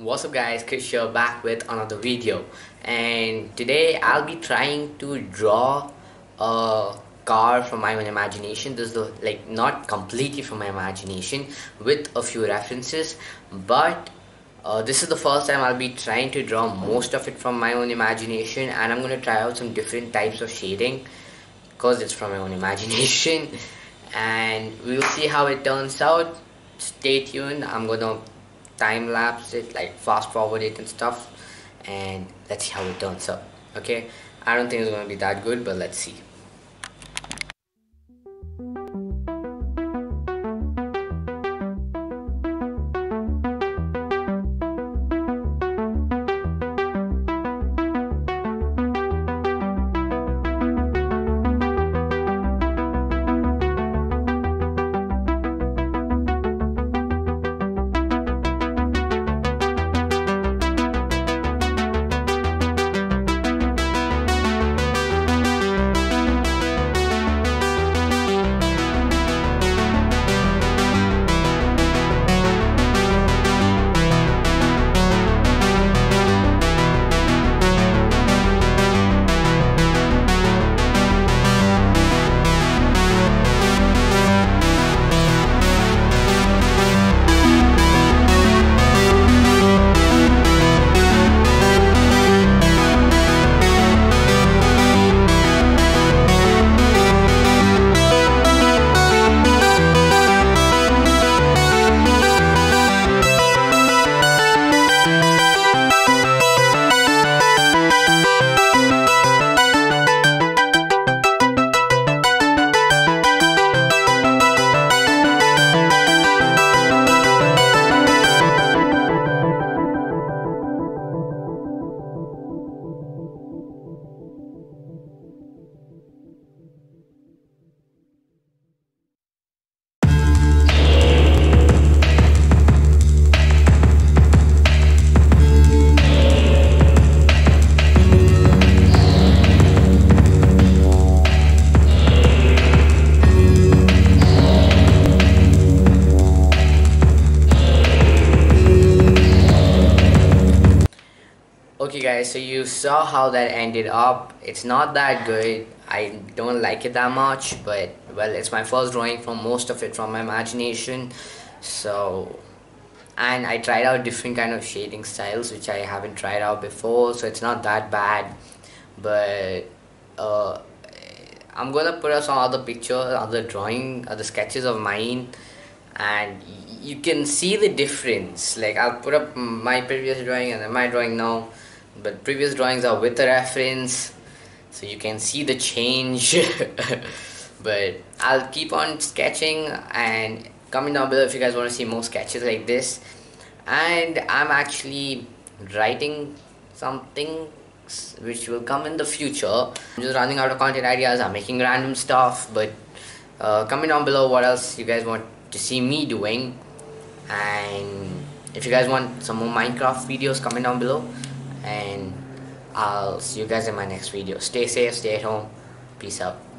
What's up guys, Krrish here back with another video. And today I'll be trying to draw a car from my own imagination. This is like not completely from my imagination with a few references. But uh, this is the first time I'll be trying to draw most of it from my own imagination and I'm gonna try out some different types of shading because it's from my own imagination. And we'll see how it turns out. Stay tuned. I'm gonna time lapse it like fast forward it and stuff and let's see how it turns out okay? I don't think it's gonna be that good but let's see guys so you saw how that ended up. It's not that good. I don't like it that much but well it's my first drawing from most of it from my imagination. So and I tried out different kind of shading styles which I haven't tried out before so it's not that bad. But uh, I'm gonna put up some other pictures other drawing other sketches of mine and you can see the difference. Like I'll put up my previous drawing and my drawing now but previous drawings are with a reference so you can see the change. But I'll keep on sketching and comment down below if you guys want to see more sketches like this. And I'm actually writing something which will come in the future. I'm just running out of content ideas I'm making random stuff but uh, comment down below what else you guys want to see me doing. And if you guys want some more Minecraft videos comment down below and I'll see you guys in my next video. Stay safe, stay at home. Peace out.